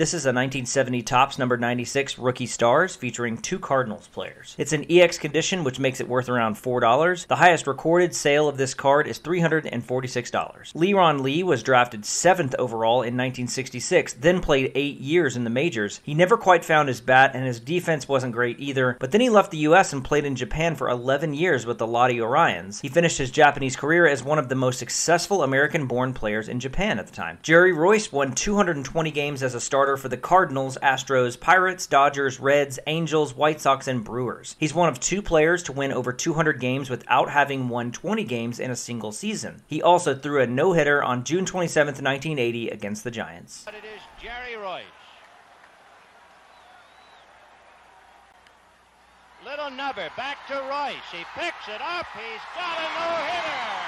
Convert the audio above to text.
This is a 1970 Topps number 96 Rookie Stars featuring two Cardinals players. It's an EX condition, which makes it worth around $4. The highest recorded sale of this card is $346. Leron Lee was drafted 7th overall in 1966, then played 8 years in the majors. He never quite found his bat, and his defense wasn't great either, but then he left the US and played in Japan for 11 years with the Lotte Orions. He finished his Japanese career as one of the most successful American born players in Japan at the time. Jerry Reuss won 220 games as a starter for the Cardinals, Astros, Pirates, Dodgers, Reds, Angels, White Sox, and Brewers. He's one of two players to win over 200 games without having won 20 games in a single season. He also threw a no hitter on June 27, 1980, against the Giants. But it is Jerry. Little Nubber back to Reuss. He picks it up. He's got a no hitter.